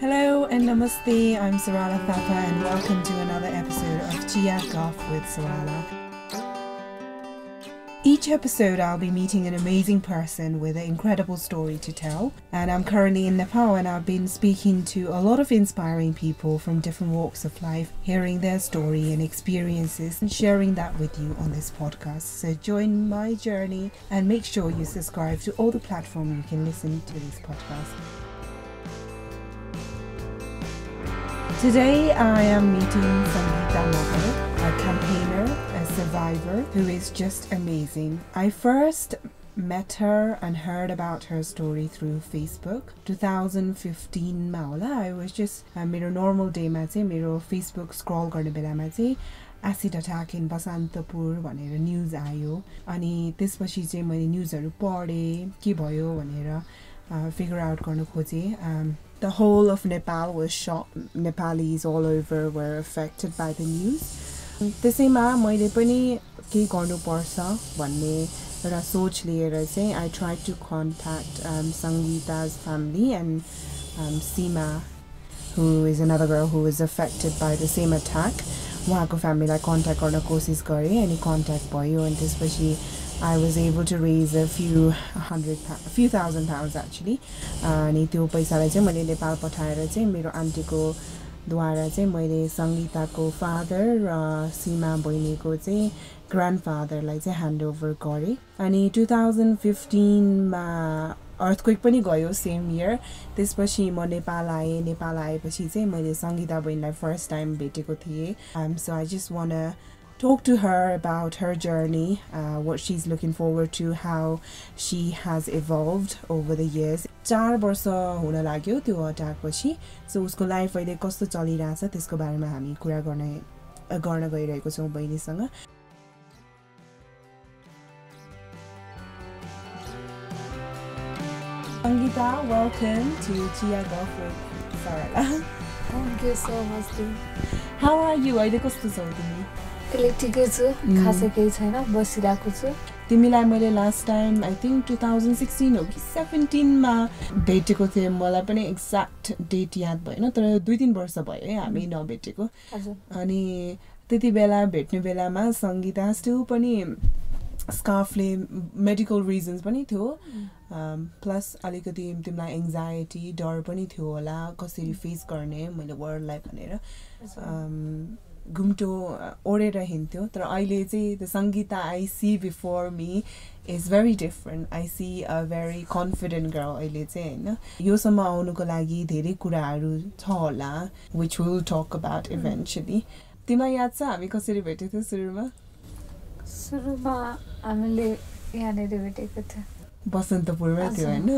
Hello and namaste. I'm Sarala Thapa and welcome to another episode of Chia Golf with Sarala. Each episode, I'll be meeting an amazing person with an incredible story to tell. And I'm currently in Nepal, and I've been speaking to a lot of inspiring people from different walks of life, hearing their story and experiences, and sharing that with you on this podcast. So join my journey and make sure you subscribe to all the platforms you can listen to this podcast. Today I am meeting Sangeeta Mohan, a campaigner, a survivor who is just amazing. I first met her and heard about her story through Facebook 2015 मा होला I was just uh, मेरो normal डेमा चाहिँ मेरो Facebook scroll गर्ने बेलामा चाहिँ acid attack in Basantapur भनेर न्युज आयो अनि त्यसपछि चाहिँ मैले न्युजहरू पढेँ के भयो भनेर फिगर आउट गर्नु खोजेँ the whole of Nepal was shocked. Nepalis all over were affected by the news. त्यसैमा मैले पनि केही गर्नुपर्छ भन्ने एउटा सोच लिएर चाहिँ I try to contact Sangeeta's family and Seema who is another girl who is affected by the same attack उहाँको फ्यामिलीलाई कन्ट्याक्ट गर्न कोसिस गरेँ अनि कन्ट्याक्ट भयो अनि त्यसपछि I was able to raise a few hundred, a few thousand pounds actually. अनि त्यो पैसालाई चाहिँ मैले नेपाल पठाएर चाहिँ मेरो आन्टीको द्वारा चाहिँ मैले सङ्गीताको फादर र सीमा बहिनीको चाहिँ ग्रान्ड फादरलाई चाहिँ ह्यान्ड ओभर गरेँ अनि टु थाउजन्ड फिफ्टिनमा अर्थक्वेक पनि गयो सेम इयर त्यसपछि म नेपाल आएँ नेपाल आएपछि चाहिँ मैले सङ्गीता बहिनीलाई फर्स्ट टाइम भेटेको थिएँ so I just want talk to her about her journey, uh, what she's looking forward to, how she has evolved over the years. चार वर्ष हुन लाग्यो त्यो अट्याकपछि सो उसको लाइफ अहिले कस्तो चलिरहेछ त्यसको बारेमा हामी कुरा गर्ने गर्न गइरहेको छौँ बहिनीसँग Angita, welcome to Chia Golf with Sarala. Thank you so much. How are you? अहिले कस्तो छौ तिमी? अहिले ठिकै छु खासै केही छैन बसिरहेको छु। तिमीलाई मैले last time I think two thousand sixteen हो कि सेभेन्टिनमा भेटेको थिएँ। मलाई पनि एक्ज्याक्ट डेट याद भएन तर दुई तिन वर्ष भयो है हामी नभेटेको। अनि त्यति बेला भेट्ने बेलामा सङ्गीता स्टिल पनि स्काफले मेडिकल रिजन्स पनि थियो। प्लस अलिकति तिमीलाई एङ्जाइटी डर पनि थियो होला कसरी फेस गर्ने मैले वर्ल्डलाई भनेर। घुम्टो ओढेर हिँड्थ्यो तर अहिले चाहिँ the Sangeeta I see before me is very different. I see a very confident girl अहिले चाहिँ होइन? योसम्म आउनुको लागि धेरै कुराहरू छ होला which will talk about eventually तिमीलाई याद छ? हामी कसरी भेटेको थियौँ सुरुमा? सुरुमा हामीले यहाँनिर भेटेको थियो। बसन्तपुरमा थियो होइन?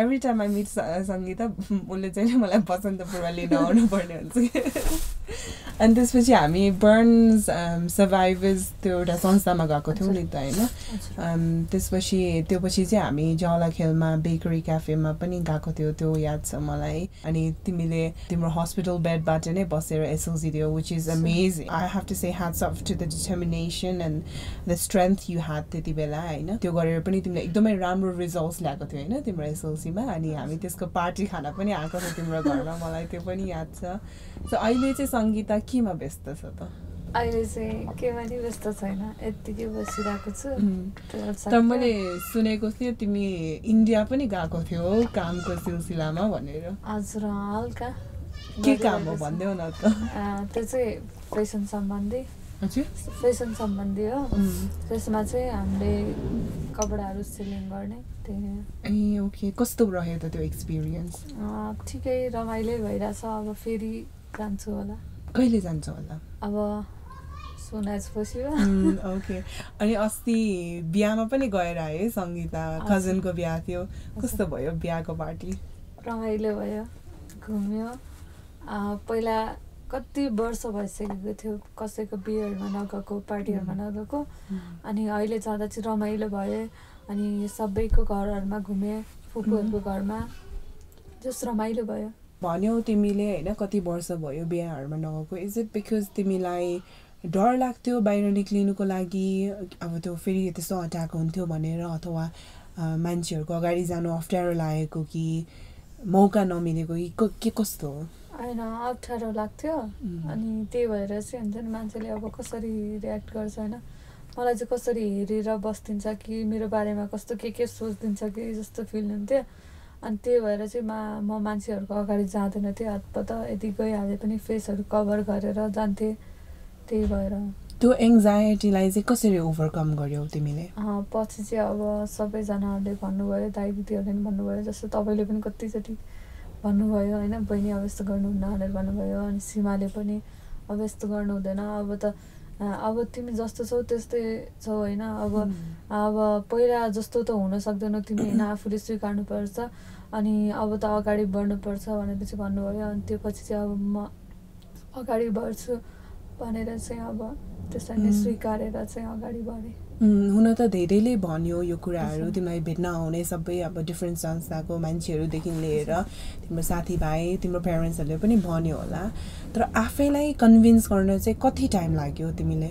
Every time I meet Sangeeta उसले चाहिँ मलाई बसन्तपुरमा लिन आउनु पर्ने हुन्छ। अनि त्यसपछि हामी बर्न्स सर्भाइभर्स त्यो एउटा संस्थामा गएको थियौँ नि त होइन। त्यसपछि त्यो पछि चाहिँ हामी जला खेलमा बेकरी क्याफेमा पनि गएको थियो त्यो याद छ मलाई। अनि तिमीले तिम्रो हस्पिटल बेडबाट नै बसेर एसएलसी दियो which is amazing I have to say hats off to the determination and the strength you had त्यति बेला होइन। त्यो गरेर पनि तिमीले एकदमै राम्रो रिजल्ट्स ल्याएको थियो होइन तिम्रो एसएलसीमा अनि हामी त्यसको पार्टी खाना पनि आएको थियो तिम्रो घरमा मलाई त्यो पनि याद छ। सो अहिले चाहिँ सङ्गीता केमा व्यस्त छ त? अहिले चाहिँ केमा नि व्यस्त छैन यत्तिकै बसिरहेको छु। तर मैले सुनेको थिएँ तिमी इन्डिया पनि गएको थियो कामको सिलसिलामा भनेर। हजुर हल्का। के काम हो भनिदेऊ न त। त्यो चाहिँ फेसन सम्बन्धी। फेसन सम्बन्धी हो। त्यसमा चाहिँ हामीले कपडाहरू सिलिङ गर्ने ए ओके। कस्तो रह्यो त त्यो एक्सपिरियन्स? ठिकै रमाइलो भइरहेछ। अब फेरि जान्छु होला। कहिले जान्छ होला? अब ओके। अनि अस्ति बिहामा पनि गएर आयो सङ्गीता कजनको बिहा थियो। कस्तो भयो बिहाको पार्टी? रमाइलो भयो घुम्यो। पहिला कति वर्ष भइसकेको थियो कसैको बिहेहरूमा नगएको पार्टीहरूमा नगएको। अनि अहिले जाँदा चाहिँ रमाइलो भयो। अनि सबैको घरहरूमा घुमेँ फुपूहरूको घरमा। जस रमाइलो भयो। भन्यौ तिमीले होइन? कति वर्ष भयो बिहाहरूमा नगएको। इज इट बिकज तिमीलाई डर लाग्थ्यो बाहिर निक्लिनुको लागि? अब त्यो फेरि त्यस्तो अट्याक हुन्थ्यो भनेर अथवा मान्छेहरूको अगाडि जानु अप्ठ्यारो लागेको कि मौका नमिलेको कि क- कस्तो? हो होइन अप्ठ्यारो लाग्थ्यो. अनि त्यही भएर चाहिँ हुन्छ नि मान्छेले अब कसरी रियाक्ट गर्छ होइन? मलाई चाहिँ कसरी हेरेर बस्दिन्छ कि मेरो बारेमा कस्तो के के सोचिदिन्छ कि जस्तो फिल हुन्थ्यो। अनि त्यही भएर चाहिँ मा म मान्छेहरूको अगाडि जाँदैन थिएँ। हतपत यदि गइहाले पनि फेसहरू कभर गरेर जान्थेँ त्यही भएर। त्यो एङ्जाइटीलाई चाहिँ कसरी ओभरकम गर्यौ तिमीले? पछि चाहिँ अब सबैजनाहरूले भन्नुभयो दाइ दिदीहरूले पनि भन्नुभयो जस्तो तपाईँले पनि कतिचोटि भन्नुभयो होइन? बहिनी अब यस्तो गर्नुहुन्न भनेर भन्नुभयो अनि सीमाले पनि अब यस्तो गर्नु हुँदैन अब त अब तिमी जस्तो छौ त्यस्तै छौ होइन? अब अब पहिला जस्तो त हुन सक्दैन तिमी होइन आफूले स्वीकार्नुपर्छ अनि अब त अगाडि बढ्नुपर्छ भनेर चाहिँ भन्नुभयो अनि त्यो पछि चाहिँ अब म अगाडि बढ्छु भनेर चाहिँ अब त्यसलाई नै. स्वीकारेर चाहिँ अगाडि बढेँ। हुन त धेरैले भन्यो यो कुराहरू। तिमीलाई भेट्न आउने सबै अब डिफ्रेन्ट संस्थाको मान्छेहरूदेखि लिएर तिम्रो साथीभाइ तिम्रो प्यारेन्ट्सहरूले पनि भन्यो होला। तर आफैलाई कन्भिन्स गर्न चाहिँ कति टाइम लाग्यो तिमीले?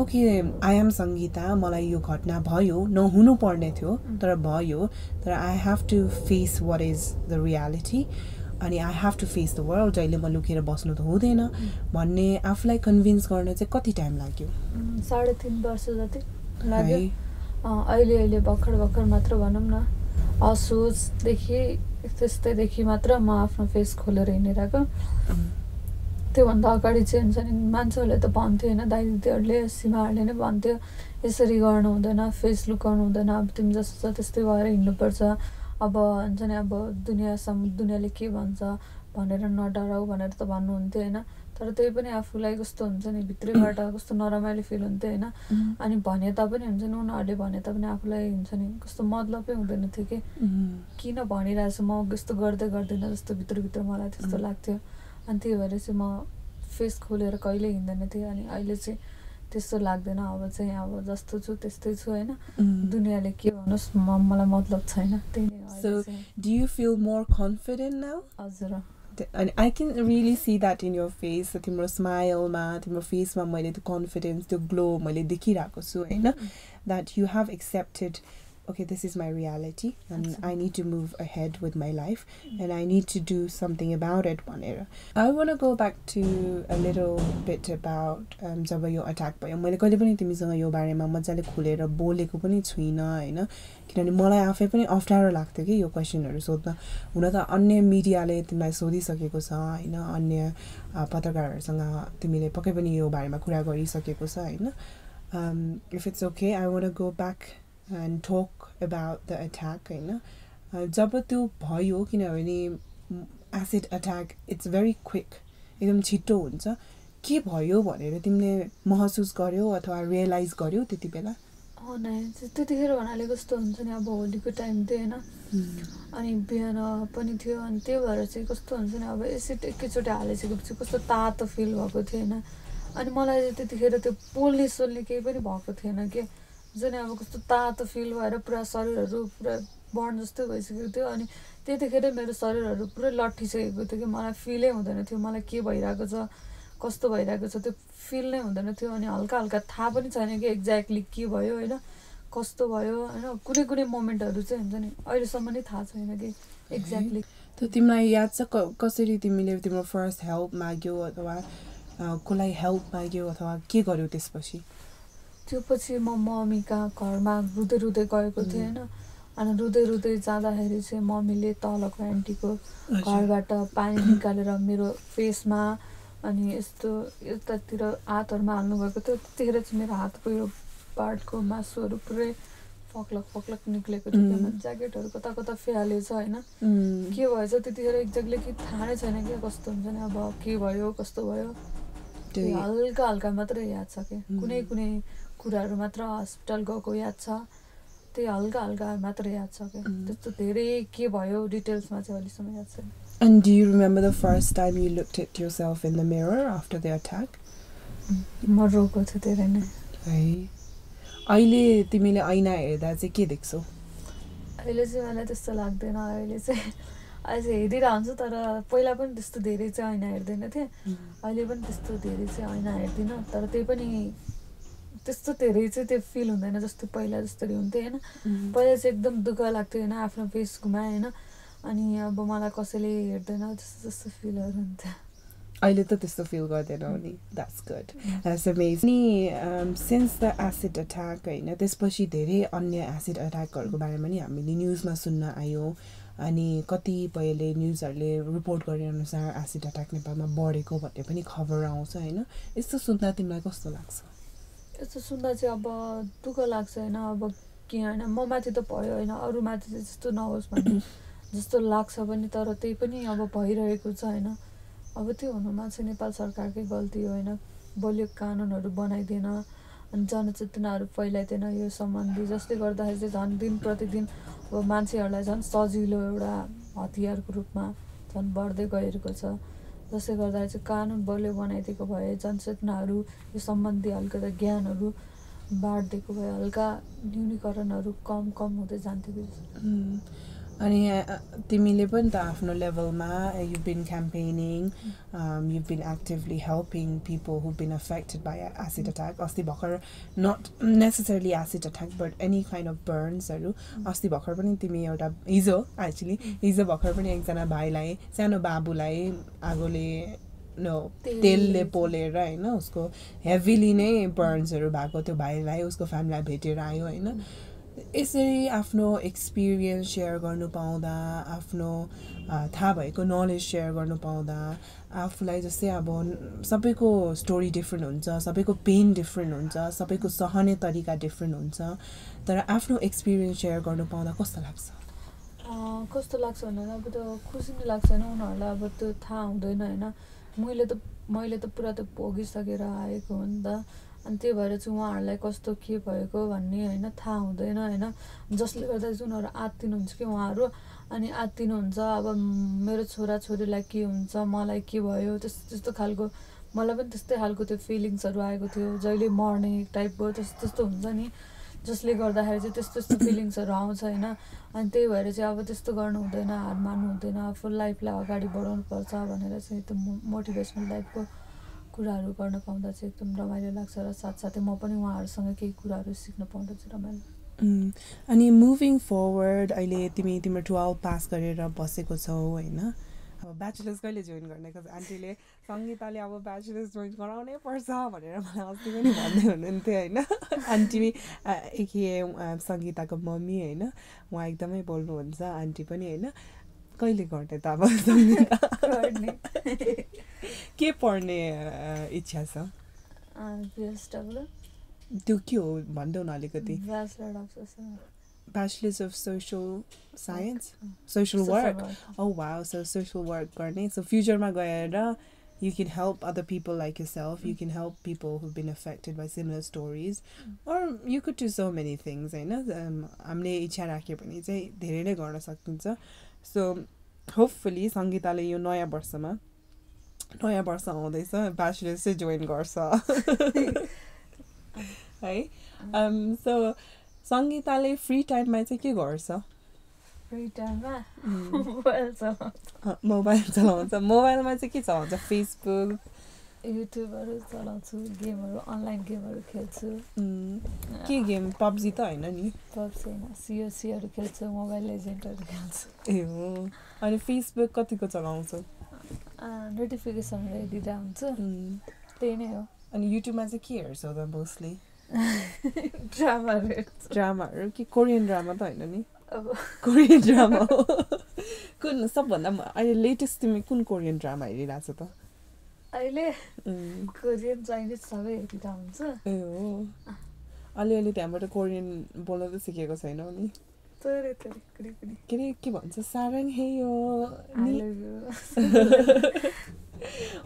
ओके आई एम सङ्गीता मलाई यो घटना भयो नहुनु पर्ने थियो तर भयो तर I have to face what is the reality अनि I have to face the world जहिले म लुकेर बस्नु त हुँदैन। भन्ने आफूलाई कन्भिन्स गर्न चाहिँ कति टाइम लाग्यो? साढे तिन वर्ष जति लाग्यो। अहिले अहिले भर्खर भर्खर मात्र भनौँ न। असोजदेखि त्यस्तैदेखि मात्र म आफ्नो फेस खोलेर हिँडिरहेको. त्योभन्दा अगाडि चाहिँ हुन्छ नि मान्छेहरूले त भन्थ्यो होइन दाइ दिदीहरूले सीमाहरूले नै भन्थ्यो यसरी गर्नु हुँदैन फेस लुकाउनु हुँदैन अब तिमी जस्तो छ त्यस्तै भएर हिँड्नुपर्छ। अब हुन्छ नि अब दुनियाँसम्म दुनियाँले के भन्छ भनेर नडराउ भनेर त भन्नुहुन्थ्यो होइन। तर त्यही पनि आफूलाई कस्तो हुन्छ नि भित्रैबाट कस्तो नरमाइलो फिल हुन्थ्यो होइन। अनि भने तापनि हुन्छ नि उनीहरूले भने तापनि आफूलाई हुन्छ नि कस्तो मतलबै हुँदैन थियो कि. किन भनिरहेछु म यस्तो गर्दै गर्दिनँ जस्तो भित्रभित्र मलाई त्यस्तो. लाग्थ्यो। अनि त्यही भएर चाहिँ म फेस खोलेर कहिले हिँड्दैन थिएँ अनि अहिले चाहिँ त्यस्तो लाग्दैन अब चाहिँ अब जस्तो छु त्यस्तै छु होइन उम्. दुनियाँले के भनोस् म मलाई मतलब छैन त्यही नै चाहिँ। do you feel more confident now? हजुर I can really see that in your face. So, तिम्रो स्माइलमा तिम्रो फेसमा मैले त्यो कन्फिडेन्स त्यो ग्लो मैले देखिरहेको छु होइन that you have accepted okay this is my reality and i Absolutely. need to move ahead with my life and i need to do something about it भनेर i want to go back to a little bit about um, जब यो attack भयो मैले कहिले पनि तिमीसँग यो बारेमा मजाले खुलेर बोलेको पनि छुइनँ होइन किनभने मलाई आफै पनि अप्ठ्यारो लाग्थ्यो कि यो क्वेसनहरू सोध्न हुन त अन्य मिडियाले तिमीलाई सोधिसकेको छ होइन अन्य पत्रकारहरूसँग तिमीले पक्कै पनि यो बारेमा कुरा गरिसकेको छ होइन if it's okay I want go back and talk about the attack होइन जब त्यो भयो किनभने acid attack it's very quick एकदम छिट्टो हुन्छ। के भयो भनेर तिमीले महसुस गर्यो अथवा रियलाइज गर्यो त्यति बेला? त्यतिखेर भन्नाले कस्तो हुन्छ नि अब होलीको टाइम थियो होइन? अनि बिहान पनि थियो अनि त्यही भएर चाहिँ कस्तो हुन्छ नि अब एसिड एकैचोटि हालिसकेपछि कस्तो तातो फिल भएको थियो होइन? अनि मलाई त्यतिखेर त्यो पोल्ने सोल्ने केही पनि भएको थिएन कि? हुन्छ नि अब कस्तो तातो फिल भएर पुरा शरीरहरू पुरा बर्न जस्तै भइसकेको थियो अनि त्यतिखेरै मेरो शरीरहरू पुरै लट्ठिसकेको थियो कि मलाई फिलै हुँदैन थियो मलाई के भइरहेको छ कस्तो भइरहेको छ त्यो फिल नै हुँदैन थियो अनि हल्का हल्का थाहा पनि छैन कि एक्ज्याक्टली के भयो होइन कस्तो भयो होइन कुनै कुनै मोमेन्टहरू चाहिँ हुन्छ नि अहिलेसम्म नै थाहा छैन कि एक्ज्याक्टली त तिमीलाई याद छ क कसरी तिमीले तिम्रो फर्स्ट हेल्प माग्यो अथवा कसलाई हेल्प माग्यो अथवा के गर्यो त्यसपछि? त्यो पछि म मम्मी कहाँ घरमा रुँदै रुँदै गएको थिएँ होइन। अनि रुँदै रुँदै जाँदाखेरि चाहिँ मम्मीले तलको आन्टीको घरबाट पानी निकालेर मेरो फेसमा अनि यस्तो यतातिर हातहरूमा हाल्नुभएको थियो। त्यतिखेर चाहिँ मेरो हातको यो पार्टको मासुहरू पुरै फक्लक फक्लक निक्लेको थियो। उम्. त्यहाँ ज्याकेटहरू कता कता फ्यालेछ होइन। के भएछ त्यतिखेर एक्ज्याक्टली के थाहा नै छैन क्या कस्तो हुन्छ नि अब के भयो कस्तो भयो। त्यो हल्का हल्का मात्रै याद छ कि उम्. कुनै कुनै कुराहरू मात्र हस्पिटल गएको याद छ। त्यही हल्का हल्का मात्र याद छ क्या। उम्. त्यस्तो धेरै के भयो डिटेल्समा चाहिँ अहिलेसम्म याद छैन। And do you remember the first time you looked at yourself in the mirror after the attack? म रोएको थिएँ धेरै नै। है। अहिले तिमीले ऐना हेर्दा चाहिँ के देख्छौ? अहिले चाहिँ मलाई त्यस्तो लाग्दैन। अहिले चाहिँ अहिले चाहिँ हेरिरहेको हुन्छु तर पहिला पनि त्यस्तो धेरै चाहिँ ऐना हेर्दैन थिएँ। अहिले पनि त्यस्तो धेरै चाहिँ ऐना हेर्दिनँ। तर त्यही पनि त्यस्तो धेरै चाहिँ त्यो फिल हुँदैन जस्तो पहिला जसरी हुन्थ्यो होइन पहिला चाहिँ एकदम दुःख लाग्थ्यो होइन आफ्नो फेस गुमाएँ होइन अनि अब मलाई कसैले हेर्दैन जस्तो जस्तो फिलहरू हुन्थ्यो अहिले त त्यस्तो फिल गर्दैनौ नि द्याट्स गुड द्याट्स अमेजिङ अनि सिन्स द एसिड अट्याक होइन त्यसपछि धेरै अन्य एसिड अट्याकहरूको बारेमा नि हामीले न्युजमा सुन्न आयो. अनि कतिपयले न्युजहरूले रिपोर्ट गरेअनुसार एसिड अट्याक नेपालमा बढेको भन्ने पनि खबर आउँछ होइन? यस्तो सुन्दा तिमीलाई कस्तो लाग्छ? यस्तो सुन्दा चाहिँ अब दुःख लाग्छ होइन अब के होइन म माथि त भयो होइन अरू माथि चाहिँ त्यस्तो नहोस् भन्ने जस्तो लाग्छ पनि तर त्यही पनि अब भइरहेको छ होइन। अब त्यो हुनुमा चाहिँ नेपाल सरकारकै गल्ती हो होइन। बलियो कानुनहरू बनाइदिएन अनि जनचेतनाहरू फैलाइदिएन यो सम्बन्धी। जसले गर्दाखेरि चाहिँ झन् दिन प्रतिदिन अब मान्छेहरूलाई झन् सजिलो एउटा हतियारको रूपमा झन् बढ्दै गइरहेको छ। जसले गर्दाखेरि चाहिँ कानुन बलियो बनाइदिएको भए जनचेतनाहरू यो सम्बन्धी अलिकति ज्ञानहरू बाँडिदिएको भए हल्का न्यूनीकरणहरू कम कम हुँदै जान्थ्यो अनि तिमीले पनि त आफ्नो लेभलमा you been campaigning you been actively helping people who been affected by acid attack अस्ति भर्खर not necessarily acid attack but any kind of बर्न्सहरू अस्ति भर्खर पनि तिमी एउटा हिजो एक्चुली हिजो भर्खर पनि एकजना भाइलाई सानो बाबुलाई आगोले नो तेलले पोलेर होइन उसको हेभिली नै बर्न्सहरू भएको त्यो भाइलाई उसको फ्यामिलीलाई भेटेर आयो होइन। यसरी आफ्नो एक्सपिरियन्स सेयर गर्नु पाउँदा आफ्नो थाहा भएको नलेज सेयर गर्नु पाउँदा आफूलाई जस्तै अब सबैको स्टोरी डिफ्रेन्ट हुन्छ सबैको पेन डिफ्रेन्ट हुन्छ सबैको सहने तरिका डिफ्रेन्ट हुन्छ तर आफ्नो एक्सपिरियन्स सेयर गर्नु पाउँदा कस्तो लाग्छ? कस्तो लाग्छ भने अब त्यो खुसी नै लाग्छ होइन उनीहरूलाई अब त्यो थाहा हुँदैन होइन। मैले त मैले त पुरा त भोगिसकेर आएको हो नि त। अनि त्यही भएर चाहिँ उहाँहरूलाई कस्तो के भएको भन्ने होइन थाहा हुँदैन होइन। जसले गर्दा चाहिँ उनीहरू आत्तिनुहुन्छ कि उहाँहरू? अनि आत्तिनुहुन्छ अब मेरो छोराछोरीलाई के हुन्छ मलाई के भयो त्यस्तो त्यस्तो खालको मलाई पनि त्यस्तै खालको त्यो फिलिङ्सहरू आएको थियो। जहिले मर्ने टाइपको त्यस्तो त्यस्तो हुन्छ नि। जसले गर्दाखेरि चाहिँ त्यस्तो त्यस्तो फिलिङ्सहरू आउँछ होइन। अनि त्यही भएर चाहिँ अब त्यस्तो गर्नु हुँदैन हार मान्नु हुँदैन फुल लाइफलाई अगाडि बढाउनु पर्छ भनेर चाहिँ त्यो मोटिभेसनल टाइपको कुराहरू गर्न पाउँदा चाहिँ एकदम रमाइलो लाग्छ र साथसाथै म पनि उहाँहरूसँग केही कुराहरू सिक्न पाउँदा चाहिँ रमाइलो अनि मुभिङ फरवर्ड अहिले तिमी तिम्रो टुवेल्भ पास गरेर बसेको छौ होइन? अब ब्याचलर्स कहिले जोइन गर्ने? आन्टीले सङ्गीताले अब ब्याचलर्स जोइन गराउनै पर्छ भनेर मलाई अस्ति पनि भन्दै हुनुहुन्थ्यो होइन? आन्टी एके सङ्गीताको मम्मी होइन? उहाँ एकदमै बोल्नुहुन्छ आन्टी पनि होइन? कहिले गर्ने त अब के पढ्ने इच्छा छ? त्यो के हो भन्दैन अलिकति? Bachelors of social science? Social work? औ भा सोसियल वर्क oh, गर्ने। सो फ्युचरमा गएर you can help other people like you self you can help people been affected by similar stories or you could to so many things होइन? Um, हामीले इच्छा राख्यो भने चाहिँ धेरै नै गर्न सकिन्छ सो होपफुली सङ्गीताले यो नयाँ वर्षमा नयाँ वर्ष आउँदैछ ब्याचलर्स चाहिँ जोइन गर्छ। है? सो सङ्गीताले फ्री टाइममा चाहिँ के गर्छ? मोबाइल चलाउँछ। मोबाइलमा चाहिँ के चलाउँछ? फेसबुक युट्युबहरू चलाउँछु गेमहरू अनलाइन गेमहरू खेल्छु। के गेम? पब्जी त होइन नि। पब्जी होइन सिओसीहरू खेल्छु मोबाइल लेजेन्डहरू खेल्छु। ए हो। अनि फेसबुक कतिको चलाउँछौ? नोटिफिकेसनहरू हेरिरहेको हुन्छु। त्यही नै हो। अनि युट्युबमा चाहिँ के हेर्छौ त मोस्टली? ड्रामाहरू ड्रामाहरू? कि कोरियन ड्रामा त होइन नि। अब। कोरियन ड्रामा हो। कुन सबभन्दा अहिले लेटेस्ट तिमी कुन कोरियन ड्रामा हेरिरहेको छ त? अहिले कोरियन चाइनिज सबै हेरिरहेको हुन्छ ए हो। अलिअलि त्यहाँबाट कोरियन बोल्न त सिकेको छैनौ नि। के अरे के भन्छ? सारङ हे यो।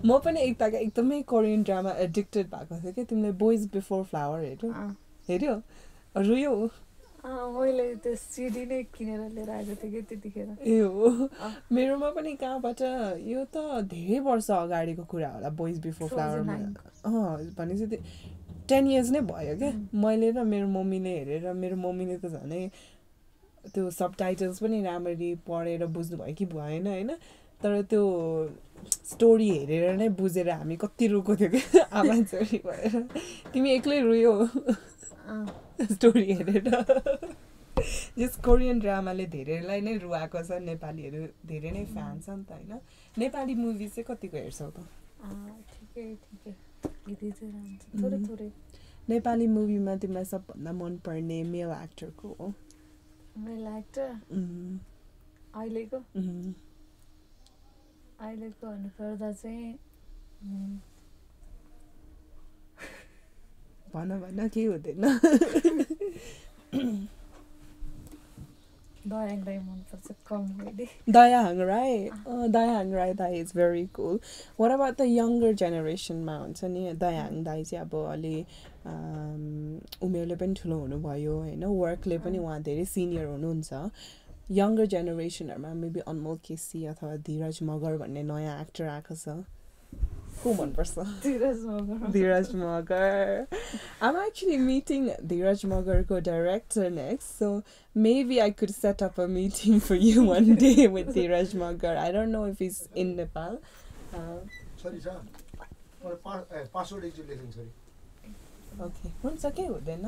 म पनि एकताका एकदमै कोरियन ड्रामा एडिक्टेड भएको थियो कि। तिमीले बोइज बिफोर फ्लावर हेऱ्यौ हेऱ्यो रुयो। मैले त्यो सिडी नै किनेर लिएर आएको थिएँ कि त्यतिखेर। ए हो। मेरोमा पनि कहाँबाट यो त धेरै वर्ष अगाडिको कुरा होला बोइज बिफोर फ्लावरमा अँ भनेपछि टेन इयर्स नै भयो क्या। मैले र मेरो मम्मीले हेरेर मेरो मम्मीले त झनै त्यो सब टाइटल्स पनि राम्ररी पढेर बुझ्नुभयो कि भएन होइन? तर त्यो स्टोरी हेरेर नै बुझेर हामी कति रुको थियो कि आमा भएर। तिमी एक्लै रुयो। स्टोरी हेरेर। जस कोरियन ड्रामाले धेरैलाई नै रुवाएको छ। नेपालीहरू धेरै नै फ्यान छ नि त होइन? नेपाली मुभी चाहिँ कतिको हेर्छौ त? नेपाली मुभीमा तिमीलाई सबभन्दा मनपर्ने मेल एक्टर को हो? मेल एक्टर उम्, अहिलेको? अहिलेको भन्नुपर्दा चाहिँ भन भन केही हुँदैन दयाङ राई? दाई is very cool what about the younger जेनेरेसनमा हुन्छ नि? दयाहाङ दाई चाहिँ अब अलि उमेरले पनि ठुलो हुनुभयो होइन? वर्कले पनि उहाँ धेरै सिनियर हुनुहुन्छ। यङ्गर जेनेरेसनहरूमा मेबी अनमोल केसी अथवा धीरज मगर भन्ने नयाँ एक्टर आएको छ। को मनपर्छ Dheeraj Magar Dheeraj Magar. I'm actually meeting Dheeraj Magar's director next, so maybe I could set up a meeting for you one day with Dheeraj Magar. I don't know if he's in Nepal. Uh, sorry छ मलाई पा ए, password एकचोटि लेख्नु sorry okay. हुन्छ के हुँदैन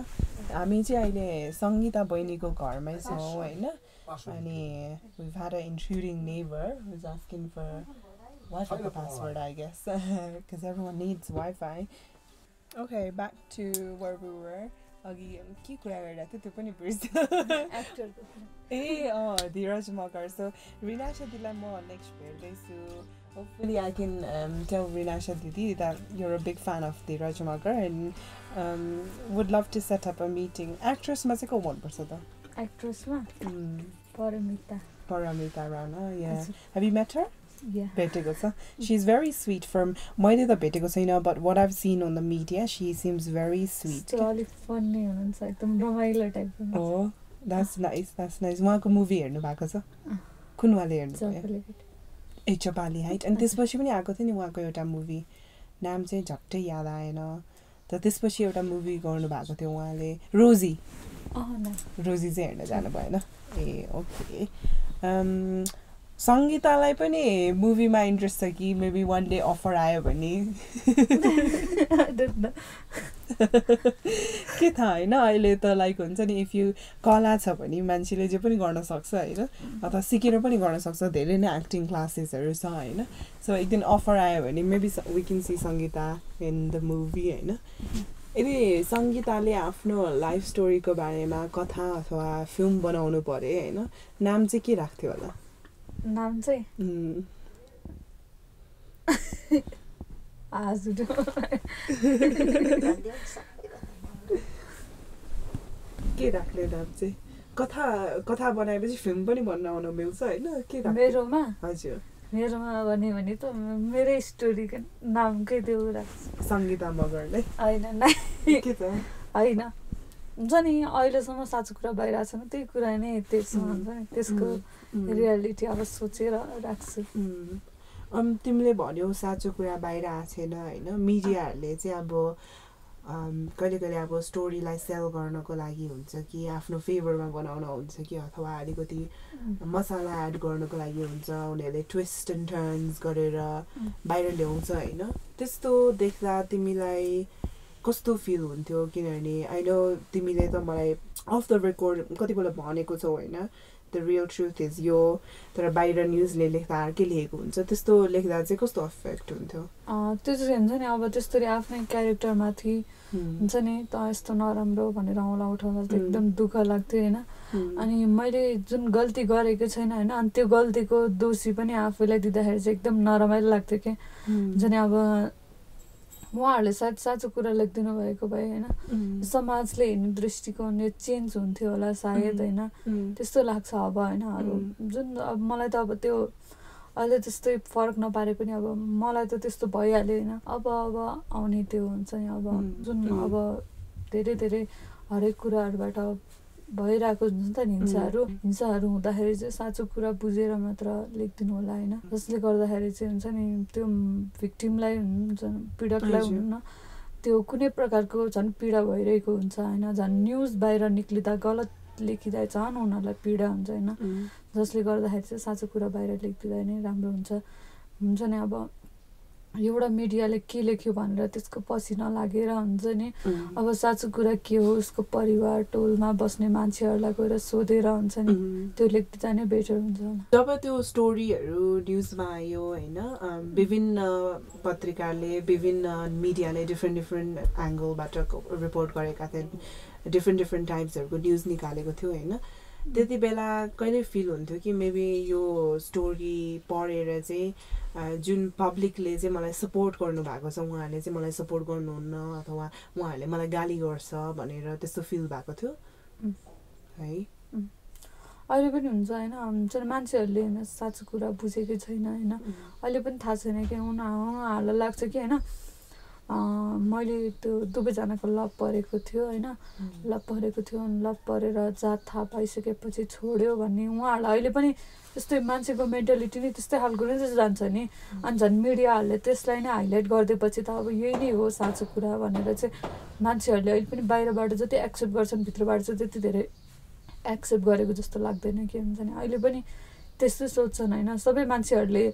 हामी चाहिँ अहिले सङ्गीता बहिनीको घरमै छौँ होइन अनि we've had an intruding neighbor who's asking for Wi-Fi Find a password, I guess, because everyone needs Wi-Fi. Okay, back to where we were. अघि के कुरा गरिरहेको थियो त्यो पनि बिर्स्यो एक्टरको ए अँ धीरज मगर सो रिनाशा दिदीलाई म next भेट्दैछु hopefully I can tell Rinasha दिदी that you're a big fan of Dheeraj Magar and would love to set up a meeting एक्ट्रेसमा चाहिँ को मनपर्छ त एक्ट्रेसमा Mm, Paramita Paramita. Rana, yeah. हजुर, Have you met her? या भेटेको छ She's very sweet from मैले त भेटेको छैन but what I've seen on the media she seems very sweet. त्यो अलिक फन्नी हुनुहुन्छ एकदम रमाइलो टाइपको मान्छे। Oh, that's nice, that's nice. उहाँको मुभी हेर्नु भएको छ कुन वाले हेर्नु ए चपाली हाइट अनि त्यसपछि पनि आएको थियो नि उहाँको एउटा मुभी नाम चाहिँ झट्टै याद आएन त त्यसपछि एउटा मुभी गर्नु भएको थियो उहाँले रोजी रोजी चाहिँ हेर्न जानु भएन ए ओके सङ्गीतालाई पनि मुभीमा इन्ट्रेस्ट छ कि मेबी वान डे अफर आयो भने. के थाहा होइन अहिले त लाइक हुन्छ नि इफ यु कला छ भने मान्छेले जे पनि गर्न सक्छ होइन अथवा सिकेर पनि गर्न सक्छ धेरै नै एक्टिङ क्लासेसहरू छ होइन सो एक दिन अफर आयो भने maybe we can see Sangeeta in the movie होइन यदि सङ्गीताले आफ्नो लाइफ स्टोरीको बारेमा कथा अथवा फिल्म बनाउनु पऱ्यो होइन नाम चाहिँ के राख्थ्यो होला नाम चाहिँ? हजुर के राख्ने नाम चाहिँ? कथा कथा बनाएपछि फिल्म पनि बनाउन मिल्छ होइन? के मेरोमा? हजुर। मेरोमा भन्यो भने त मेरै स्टोरीको नामकै त्यो राख्छु सङ्गीता मगरले? होइन होइन। हुन्छ नि अहिलेसम्म साँचो कुरा बाहिर छ नि त्यही कुरा नै त्यसमा हुन्छ नि। त्यसको रियालिटी अब सोचेर राख्छु। उम्. अम् तिमीले भन्यौ साँचो कुरा बाहिर आएको छैन होइन? मिडियाहरूले चाहिँ अब कहिले कहिले अब स्टोरीलाई सेल गर्नको लागि हुन्छ कि आफ्नो फेभरमा बनाउन हुन्छ कि अथवा अलिकति मसाला एड गर्नको लागि हुन्छ उनीहरूले ट्विस्ट एन्ड टर्न्स गरेर बाहिर ल्याउँछ होइन? त्यस्तो देख्दा तिमीलाई कस्तो फिल हुन्थ्यो? किनभने नो तिमीले त मलाई अफ द रेकर्ड कतिपल्ट भनेको छौ होइन? द रियल ट्रुथ इज यो तर बाहिर न्युजले लेख्दा अर्कै लेखेको हुन्छ। त्यस्तो लेख्दा चाहिँ कस्तो अफेक्ट हुन्थ्यो? त्यो चाहिँ हुन्छ नि अब त्यसरी आफ्नै क्यारेक्टरमाथि हुन्छ नि त यस्तो नराम्रो भनेर औँला उठाउँदा चाहिँ. एकदम दुःख लाग्थ्यो होइन? अनि मैले जुन गल्ती गरेको छैन होइन? अनि त्यो गल्तीको दोषी पनि आफूलाई दिँदाखेरि चाहिँ एकदम नरमाइलो लाग्थ्यो कि? हुन्छ नि अब उहाँहरूले सायद साँचो कुरा लेखिदिनु भएको भए होइन समाजले हेर्ने दृष्टिकोण यो चेन्ज हुन्थ्यो होला सायद. होइन। त्यस्तो लाग्छ अब होइन अब। जुन अब मलाई त अब त्यो अहिले त्यस्तै फरक नपारे पनि अब मलाई त त्यस्तो भइहाल्यो होइन। अब अब आउने त्यो हुन्छ नि अब। जुन. अब धेरै धेरै हरेक कुराहरूबाट भइरहेको हुन्छ नि त हिंसाहरू. हिंसाहरू हुँदाखेरि चाहिँ साँचो कुरा बुझेर मात्र लेखिदिनु होला होइन। जसले गर्दाखेरि चाहिँ हुन्छ नि त्यो भिक्टिमलाई हुन्छ पीडकलाई. हुनु न त्यो कुनै प्रकारको झन् पीडा भइरहेको हुन्छ होइन। झन् न्युज बाहिर निक्लिँदा गलत लेखिँदा झन् उनीहरूलाई पीडा हुन्छ होइन। जसले गर्दाखेरि चाहिँ साँचो कुरा बाहिर लेखिदिँदा नै राम्रो हुन्छ। हुन्छ नि अब एउटा मिडियाले के लेख्यो भनेर त्यसको पछि नलागेर हुन्छ नि। अब साँचो कुरा के हो उसको परिवार टोलमा बस्ने मान्छेहरूलाई गएर सोधेर हुन्छ नि। त्यो लेख्दै जाने बेटर हुन्छ जब त्यो स्टोरीहरू न्युजमा आयो होइन विभिन्न पत्रिकाले विभिन्न मिडियाले डिफ्रेन्ट डिफ्रेन्ट एङ्गलबाट रिपोर्ट गरेका थिए डिफ्रेन्ट डिफ्रेन्ट टाइप्सहरूको न्युज निकालेको थियो होइन। त्यति बेला कहिले फिल हुन्थ्यो कि मेबी यो स्टोरी पढेर चाहिँ जुन पब्लिकले चाहिँ मलाई सपोर्ट गर्नुभएको छ उहाँहरूले चाहिँ मलाई सपोर्ट गर्नुहुन्न अथवा उहाँहरूले मलाई गाली गर्छ भनेर त्यस्तो फिल भएको थियो. है? अहिले पनि हुन्छ होइन हुन्छ मान्छेहरूले होइन साँचो कुरा बुझेकै छैन होइन। अहिले पनि थाहा छैन कि उनीहरू उहाँहरूलाई लाग्छ कि होइन। मैले त्यो दुवैजनाको लभ परेको थियो होइन? लभ परेको थियो अनि लभ परेर जात थाहा पाइसकेपछि छोड्यो भन्ने उहाँहरूलाई अहिले पनि त्यस्तै मान्छेको मेन्टालिटी नै त्यस्तै खालको नै जस्तो जान्छ नि। अनि झन् मिडियाहरूले त्यसलाई नै हाइलाइट गरिदिएपछि त अब यही नै हो साँचो कुरा भनेर चाहिँ मान्छेहरूले अहिले पनि बाहिरबाट जति एक्सेप्ट गर्छन् भित्रबाट चाहिँ त्यति धेरै एक्सेप्ट गरेको जस्तो लाग्दैन के हुन्छ नि। अहिले पनि त्यस्तै सोच्छन् होइन? सबै मान्छेहरूले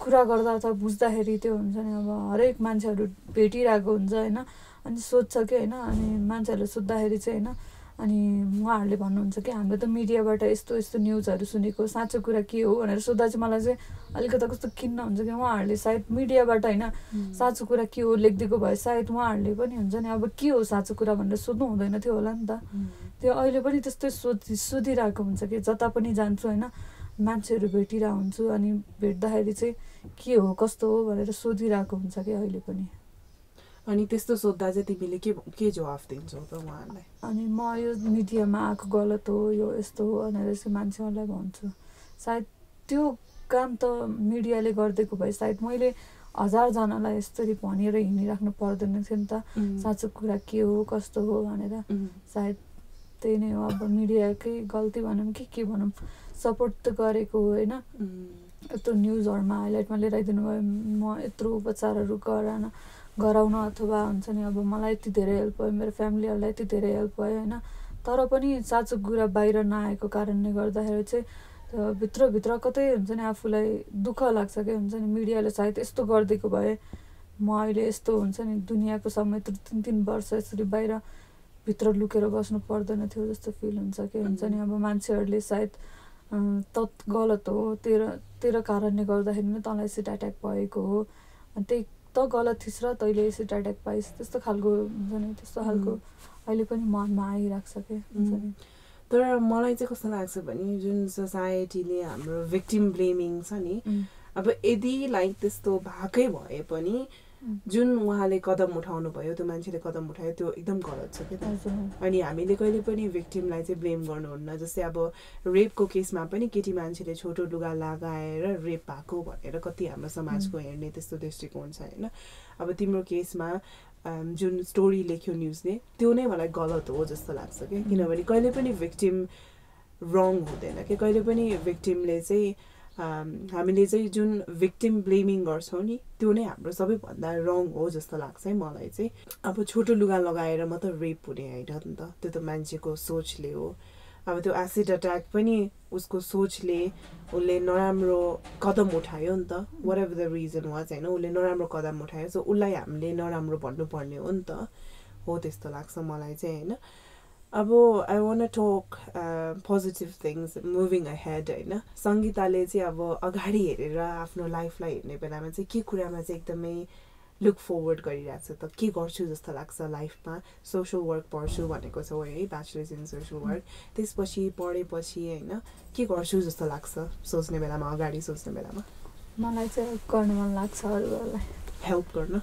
कुरा गर्दा अथवा बुझ्दाखेरि त्यो हुन्छ नि अब हरेक मान्छेहरू भेटिरहेको हुन्छ होइन? अनि सोध्छ कि होइन? अनि मान्छेहरूले सोद्धाखेरि चाहिँ होइन? अनि उहाँहरूले भन्नुहुन्छ कि हामीले त मिडियाबाट यस्तो यस्तो न्युजहरू सुनेको साँचो कुरा के हो? भनेर सोद्धा चाहिँ मलाई चाहिँ अलिकति कस्तो खिन्न हुन्छ कि उहाँहरूले सायद मिडियाबाट होइन? साँचो कुरा के हो लेखिदिएको भए सायद उहाँहरूले पनि हुन्छ नि अब के हो साँचो कुरा? भनेर सोध्नु हुँदैन थियो होला नि त। त्यो अहिले पनि त्यस्तै सोधि सोधिरहेको हुन्छ कि जता पनि जान्छु होइन? मान्छेहरू भेटिरहेको हुन्छु अनि भेट्दाखेरि चाहिँ के हो कस्तो हो भनेर सोधिरहेको हुन्छ कि अहिले पनि। अनि त्यस्तो सोद्धा चाहिँ तिमीले के के जवाफ दिन्छौ त उहाँहरूलाई? अनि म यो मिडियामा आएको गलत हो यो यस्तो हो भनेर चाहिँ मान्छेहरूलाई भन्छु। सायद त्यो काम त मिडियाले गरिदिएको भए सायद मैले हजारजनालाई यसरी भनेर हिँडिराख्नु पर्दैन थियो नि त। साँचो कुरा के हो कस्तो हो भनेर सायद त्यही नै हो अब मिडियाकै गल्ती भनौँ कि के भनौँ सपोर्ट त गरेको हो होइन। यत्रो न्युजहरूमा हाइलाइटमा लिएर आइदिनु भयो म यत्रो उपचारहरू गराउन गराउन अथवा हुन्छ नि अब मलाई यति धेरै हेल्प भयो मेरो फ्यामिलीहरूलाई यति धेरै हेल्प भयो होइन। तर पनि साँचो कुरा बाहिर नआएको कारणले गर्दाखेरि चाहिँ भित्रभित्र कतै हुन्छ नि आफूलाई दुःख लाग्छ कि हुन्छ नि मिडियाले सायद यस्तो गरिदिएको भए म अहिले यस्तो हुन्छ नि दुनियाँको समय तिन तिन वर्ष यसरी बाहिर भित्र लुकेर बस्नु पर्दैन थियो जस्तो फिल हुन्छ कि हुन्छ नि? अब मान्छेहरूले सायद अँ, त गलत हो तेरो तेरो कारणले गर्दाखेरि नै तँलाई एसिड एट्याक भएको हो। अनि त्यही त गलत थिइस् र तैँले एसिड एट्याक पाइस् त्यस्तो खालको हुन्छ नि? त्यस्तो खालको अहिले पनि मनमा आइरहेको छ कि? हुन्छ नि? तर मलाई चाहिँ कस्तो लाग्छ भने जुन सोसाइटीले हाम्रो भिक्टिम ब्लेमिङ छ नि अब यदि लाइक त्यस्तो भएकै भए पनि जुन उहाँले कदम उठाउनु भयो त्यो मान्छेले कदम उठायो त्यो एकदम गलत छ क्या अनि हामीले कहिले पनि भिक्टिमलाई चाहिँ ब्लेम गर्नुहुन्न जस्तै अब रेपको केसमा पनि केटी मान्छेले छोटो लुगा लगाएर रेप भएको भनेर कति हाम्रो समाजको हेर्ने त्यस्तो दृष्टिकोण छ होइन? अब तिम्रो केसमा जुन स्टोरी लेख्यो न्युजले त्यो नै मलाई गलत हो जस्तो लाग्छ कि किनभने कहिले पनि भिक्टिम रङ हुँदैन कि कहिले पनि भिक्टिमले चाहिँ हामीले चाहिँ जुन भिक्टिम ब्लेमिङ गर्छौँ नि त्यो नै हाम्रो सबैभन्दा रङ हो जस्तो लाग्छ है मलाई चाहिँ। अब छोटो लुगा लगाएर मात्र रेप हुने होइन नि त। त्यो त मान्छेको सोचले हो। अब त्यो एसिड अट्याक पनि उसको सोचले उसले नराम्रो कदम उठायो नि त। Whatever the reason was होइन उसले नराम्रो कदम उठायो। सो उसलाई हामीले नराम्रो भन्नुपर्ने हो नि त। हो त्यस्तो लाग्छ मलाई चाहिँ होइन। अब I want talk positive things moving ahead होइन सङ्गीताले चाहिँ अब अगाडि हेरेर आफ्नो लाइफलाई हेर्ने बेलामा चाहिँ के कुरामा चाहिँ एकदमै लुक फरवर्ड गरिरहेको छ त के गर्छु जस्तो लाग्छ लाइफमा सोसियल वर्क पढ्छु भनेको छ है ब्याचलर्स इन सोसियल वर्क त्यसपछि पढेपछि होइन के गर्छु जस्तो लाग्छ सोच्ने बेलामा अगाडि सोच्ने बेलामा मलाई चाहिँ गर्न मन लाग्छ अरूहरूलाई हेल्प गर्न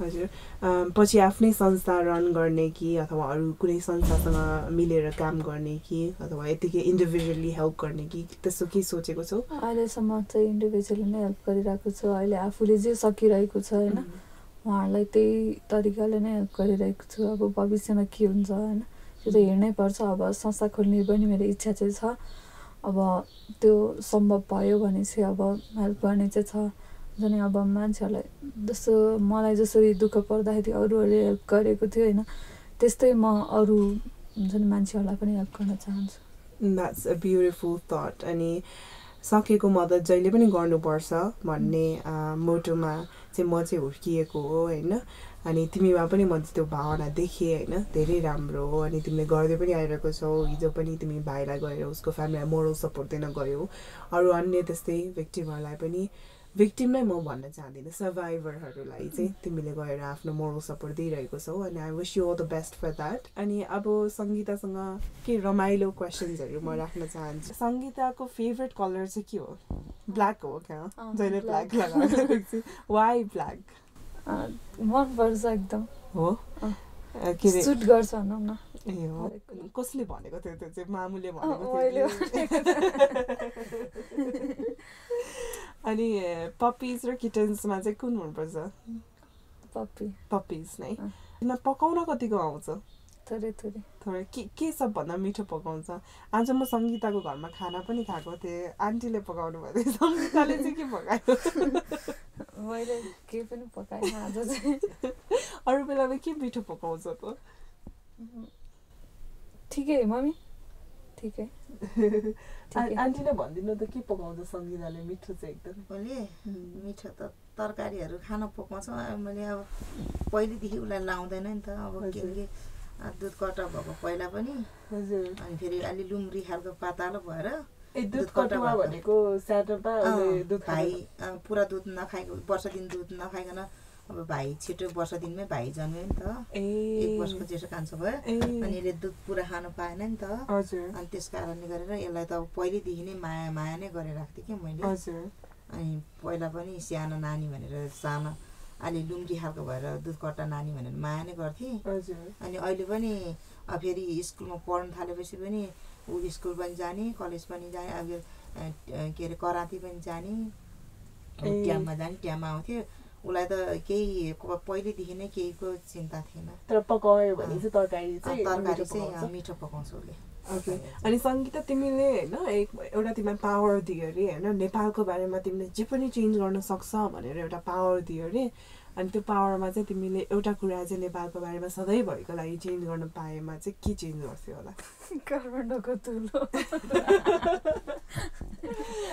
हजुर। पछि आफ्नै संस्था रन गर्ने कि अथवा अरू कुनै संस्थासँग मिलेर काम गर्ने कि अथवा यतिकै इन्डिभिजुअली हेल्प गर्ने कि त्यस्तो के सोचेको छौ? अहिलेसम्म चाहिँ इन्डिभिजुअली नै हेल्प गरिरहेको छु। अहिले आफूले जे सकिरहेको छ होइन? उहाँहरूलाई त्यही तरिकाले नै हेल्प गरिरहेको छु। अब भविष्यमा के हुन्छ होइन? त्यो त हेर्नै पर्छ। अब संस्था खोल्ने पनि मेरो इच्छा चाहिँ छ। अब त्यो सम्भव भयो भने चाहिँ अब हेल्प गर्ने चाहिँ छ। हुन्छ नि अब मान्छेहरूलाई जस्तो मलाई जसरी दुःख पर्दाखेरि अरूहरूले हेल्प गरेको थियो होइन त्यस्तै म अरू हुन्छ नि मान्छेहरूलाई पनि हेल्प गर्न चाहन्छु। द्याट्स अ ब्युटिफुल थट अनि सकेको मद्दत जहिले पनि गर्नुपर्छ भन्ने मोटोमा चाहिँ म चाहिँ हुर्किएको हो होइन। अनि तिमीमा पनि म त्यो भावना देखेँ होइन। धेरै राम्रो हो। अनि तिमीले गर्दै पनि आइरहेको छौ। हिजो पनि तिमी भाइलाई गएर उसको फ्यामिलीलाई मोरल सपोर्ट दिन गयौ। अरू अन्य त्यस्तै भिक्टिमहरूलाई पनि भिक्टिम नै म भन्न चाहदिनँ। सर्भाइभरहरूलाई चाहिँ तिमीले गएर आफ्नो मोरल सपोर्ट दिइरहेको छौ अनि I wish you the best for that अनि अब सङ्गीतासँग के रमाइलो क्वेसन्सहरू म राख्न चाहन्छु। सङ्गीताको फेभरेट कलर चाहिँ के हो? ब्ल्याक हो क्या? जहिले. ब्ल्याक वाइ ब्ल्याक मनपर्छ एकदम। हो? के अरे सुट गर्छ भनौँ न। ए हो। कसले भनेको थियो त्यो चाहिँ? मामुले भनेको थियो? अनि पपिज र किटन्समा चाहिँ कुन मनपर्छ? पप्पी पपिज नै। तिमीलाई पकाउन कतिको आउँछ? थोरै थोरै। थोरै। के के सबभन्दा मिठो पकाउँछ? आज म सङ्गीताको घरमा खाना पनि खाएको थिएँ। आन्टीले पकाउनु भएको थियो सङ्गीताले चाहिँ के पकायो? मैले केही पनि पकाएन आज चाहिँ। अरू बेलामा के मिठो पकाउँछ त? ठिकै मम्मी? ठिकै। आन्टीले भनिदिनु त के पकाउँछ सङ्गीताले मिठो चाहिँ एकदम। मैले मिठो त तरकारीहरू खान पकाउँछ। मैले अब पहिलेदेखि उसलाई लाउँदैन नि त। अब के। के दुध कटा भएको पहिला पनि। हजुर। अनि फेरि अलि लुम्री खालको पातालो भएर ए दुध कटुवा। भनेको दुध भाइ पुरा दुध नखाएको वर्ष दिन दुध नखाइकन अब भाइ छिटो वर्ष दिनमै भाइ जन्मियो नि त। एक वर्षको जेठो कान्छो भयो। अनि यसले दुध पुरा खानु पाएन नि त। अनि त्यस कारणले गरेर यसलाई त अब पहिल्यैदेखि नै माया माया नै गरेर राख्थेँ कि मैले। अनि पहिला पनि सानो नानी भनेर सानो अलि लुम्री खालको भएर दुध कट्टा नानी भनेर माया नै गर्थेँ। अनि अहिले पनि अब फेरि स्कुलमा पढ्नु थालेपछि पनि ऊ स्कुल पनि जाने कलेज पनि जाने अब के अरे कराती पनि जाने। ट्याममा जाने ट्याममा आउँथ्यो। उसलाई त केही पहिल्यैदेखि नै केहीको चिन्ता थिएन। तर पकायो भने चाहिँ तरकारी चाहिँ तरकारी चाहिँ। मिठो पकाउँछ उसले। ओके। अनि सङ्गीता तिमीले होइन एक एउटा तिमीलाई पावर दियो अरे होइन? नेपालको बारेमा तिमीले जे पनि चेन्ज गर्न सक्छ भनेर एउटा पावर दियो अरे अनि त्यो पावरमा चाहिँ तिमीले एउटा कुरा चाहिँ नेपालको बारेमा सधैँभरिको लागि चेन्ज गर्न पाएमा चाहिँ के चेन्ज गर्थ्यो होला? काठमाडौँको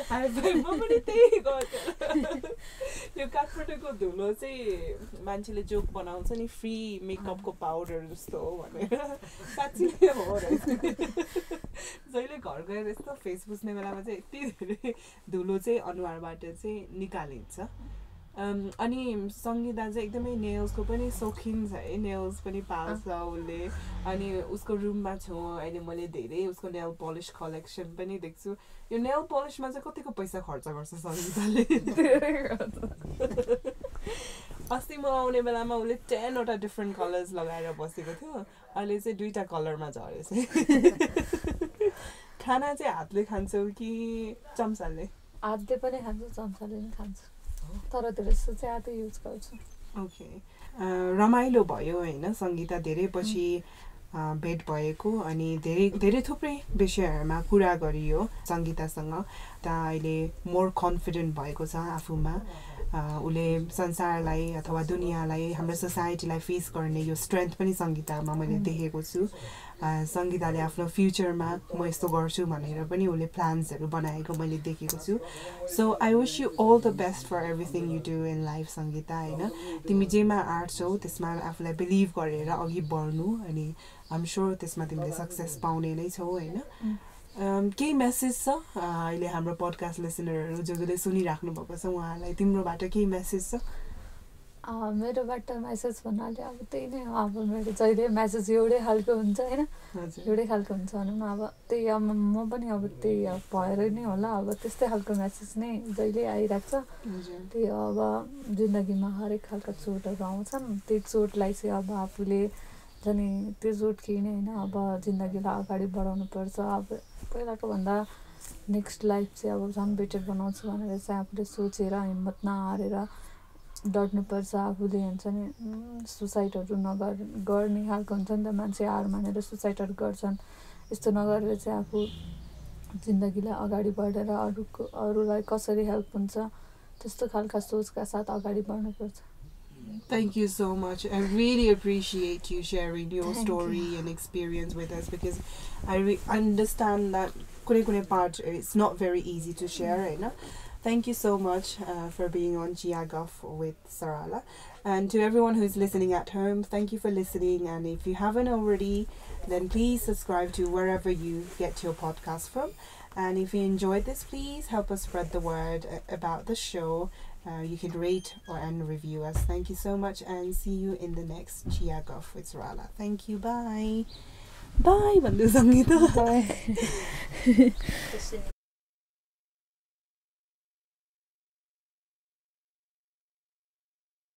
म पनि त्यही यो काठमाडौँको धुलो चाहिँ मान्छेले जोक बनाउँछ नि फ्री मेकअपको पाउडर जस्तो हो भनेर। साँच्ची नै हो रहेछ। जहिले घर गएर यस्तो फेस पुस्ने बेलामा चाहिँ यति धेरै धुलो चाहिँ अनुहारबाट चाहिँ निकालिन्छ। अनि सङ्गीता चाहिँ एकदमै नेल्सको पनि सोखिन छ है नेल्स पनि पाल्छ उसले। अनि उसको रुममा छौँ अहिले मैले धेरै उसको नेल पलिस कलेक्सन पनि देख्छु। यो नेल पलिसमा चाहिँ कतिको पैसा खर्च गर्छ सङ्गीताले। अस्ति म आउने बेलामा उसले टेनवटा डिफ्रेन्ट कलर्स लगाएर बसेको थियो। अहिले चाहिँ दुइटा कलरमा झरेछ। खाना चाहिँ हातले खान्छौ कि चम्चाले? हातले पनि खान्छु चम्चाले पनि खान्छु। तर धेरै जस्तो हातै युज गर्छु ओके रमाइलो भयो होइन? सङ्गीता धेरै पछि भेट भएको अनि धेरै धेरै थुप्रै विषयहरूमा कुरा गरियो सङ्गीतासँग। त अहिले मोर कन्फिडेन्ट भएको छ आफूमा। उसले संसारलाई अथवा दुनियाँलाई हाम्रो सोसाइटीलाई फेस गर्ने यो स्ट्रेन्थ पनि सङ्गीतामा मैले देखेको छु। अ, सङ्गीताले आफ्नो फ्युचरमा म यस्तो गर्छु भनेर पनि उसले प्लान्सहरू बनाएको मैले देखेको छु। So I wish you all the best for everything you do in life Sangeeta होइन? तिमी जेमा आर्ट छौ त्यसमा आफूलाई बिलिभ गरेर अघि बढ्नु अनि आम स्योर त्यसमा तिमीले सक्सेस पाउने नै छौ होइन? केही मेसेज छ? अहिले हाम्रो पडकास्ट लिसनरहरू जो जसले सुनिराख्नु भएको छ उहाँहरूलाई तिम्रोबाट केही मेसेज छ? मेरोबाट म्यासेज भन्नाले अब त्यही नै हो अब मेरो जहिले म्यासेज एउटै खालको हुन्छ होइन? एउटै खालको हुन्छ भनौँ न अब त्यही अब म पनि अब त्यही अब भएर नै होला अब त्यस्तै खालको म्यासेज नै जहिले आइरहेको छ। त्यही हो, अब जिन्दगीमा हरेक खालका चोटहरू आउँछन् त्यही चोटलाई चाहिँ अब आफूले झन् त्यो चोट केही नै होइन अब जिन्दगीलाई अगाडि बढाउनु पर्छ अब पहिलाको भन्दा नेक्स्ट लाइफ चाहिँ अब झन् बेटर बनाउँछु भनेर चाहिँ आफूले सोचेर हिम्मत नहारेर डट्नुपर्छ आफूले हुन्छ नि? सुसाइडहरू नगर गर्ने खालको हुन्छ नि त मान्छे हार मानेर सुसाइडहरू गर्छन्। यस्तो नगरेर चाहिँ आफू जिन्दगीलाई अगाडि बढेर अरूको अरूलाई कसरी हेल्प हुन्छ त्यस्तो खालका सोचका साथ अगाडि बढ्नुपर्छ। Thank you so much. I really appreciate you sharing your Thank story you. and experience with us because I understand that it's not very easy to share it. No? Thank you so much uh, for being on Giagoff with Sarala. And to everyone who's listening at home, thank you for listening. And if you haven't already, then please subscribe to wherever you get your podcast from. And if you enjoyed this, please help us spread the word uh, about the show uh, you can rate or and review us. Thank you so much and see you in the next Chia Golf with Rala. Thank you. Bye. Bye. Bye.